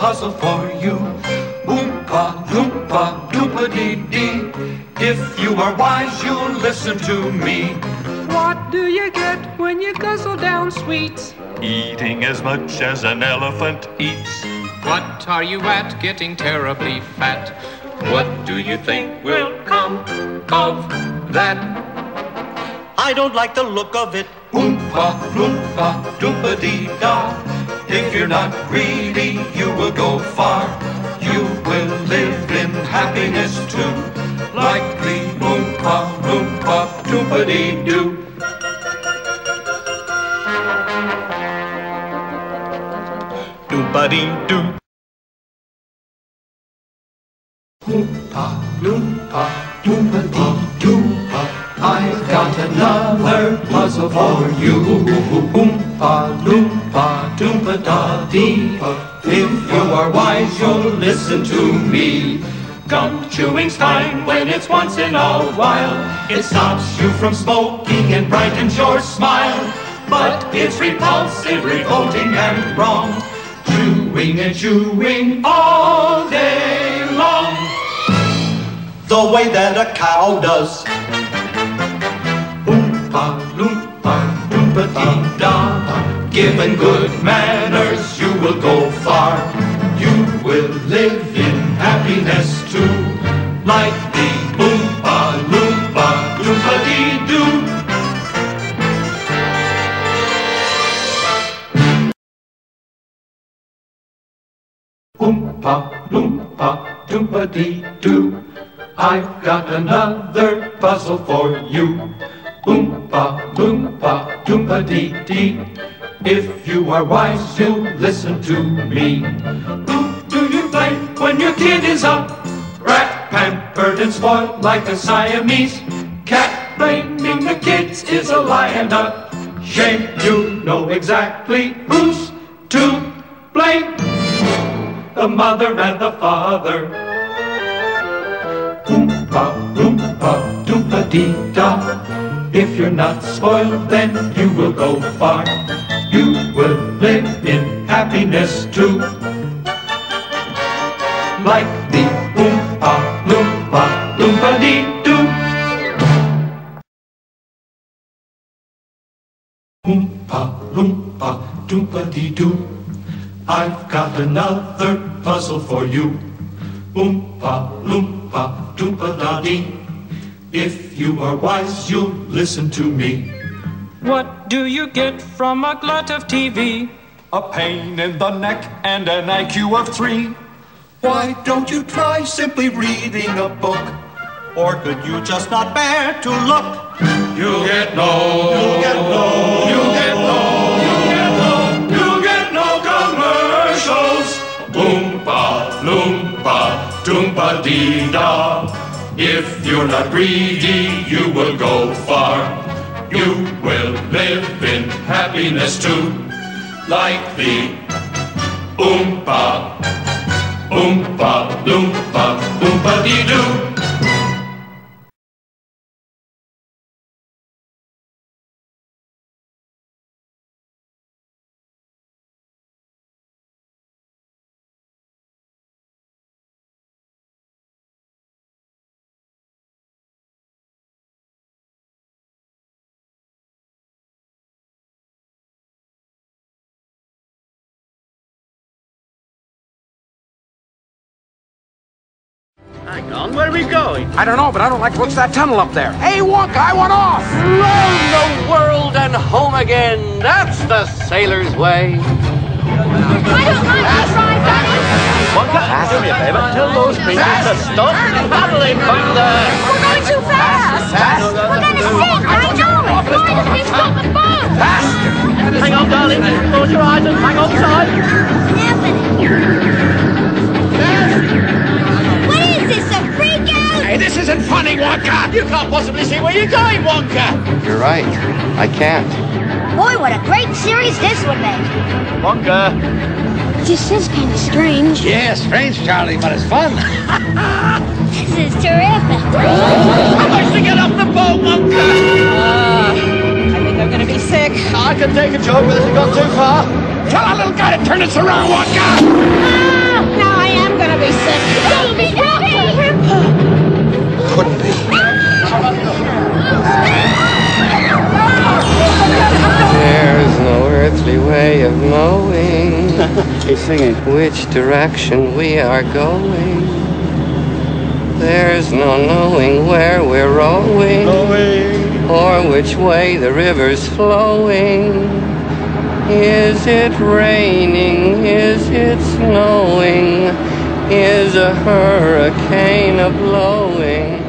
puzzle for you. Oompa, loompa, doopa dee dee. If you are wise, you'll listen to me. What do you get when you guzzle down sweets? Eating as much as an elephant eats. What are you at getting terribly fat? What do you think will come of that? I don't like the look of it. Oompa, loompa, doopa dee da. If you're not greedy, you will go far. You will live in happiness too. Like the Oompa, loompa, doopa dee doo. Doobity doo. Oompa, loompa, doopa dee doo. I've got another puzzle for you. Oompa, loompa, doompa da dee. If you are wise, you'll listen to me. Gum chewing's fine when it's once in a while. It stops you from smoking and brightens your smile. But it's repulsive, revolting, and wrong. Chewing and chewing all day long. The way that a cow does. Given good manners, you will go far. You will live in happiness too. Like the Oompa, loompa, doompa dee doo. Oompa, loompa, doompa dee doo. I've got another puzzle for you. Oompa, loompa, doompa dee dee. If you are wise, you'll listen to me. Who do you blame when your kid is a rat pampered and spoiled like a Siamese cat? Blaming the kids is a lie and a shame. You know exactly who's to blame. The mother and the father. Oompa, loompa, doompa dee da. If you're not spoiled, then you will go far. You will live in happiness too. Like the Oompa, loompa, doompa dee doo. Oompa, loompa, doompa dee doo. I've got another puzzle for you. Oompa, loompa, doompa da dee. If you are wise, you'll listen to me. What do you get from a glut of TV? A pain in the neck and an IQ of three. Why don't you try simply reading a book? Or could you just not bear to look? You get no, You get no, you get no, you get no, you get no commercials. Oompa, loompa, doompa dee da. If you're not greedy, you will go far. You will live in happiness too, like the Oompa, Oompa, loompa, oompa Hang on, where are we going? I don't know, but I don't like what's that tunnel up there. Hey, Wonka, I want off! Round the world and home again. That's the sailor's way. I don't like this ride, Daddy. Wonka, do me a favor. Tell those creatures to stop paddling from there. We're going too fast. Fast? We're going to sink. I this isn't funny, Wonka! You can't possibly see where you're going, Wonka. You're right. I can't. Boy, what a great series this would make. Wonka. This is kind of strange. Yeah, strange, Charlie, but it's fun. This is terrific. How much to get off the boat, Wonka? I think I'm gonna be sick. I can take a joke, but this has gone too far. Tell our little guy to turn us around, Wonka! Ah, now couldn't be. There's no earthly way of knowing He's singing. which direction we are going. There's no knowing where we're rowing, rowing. or which way the river's flowing. Is it raining? Is it snowing? Is a hurricane a blowing?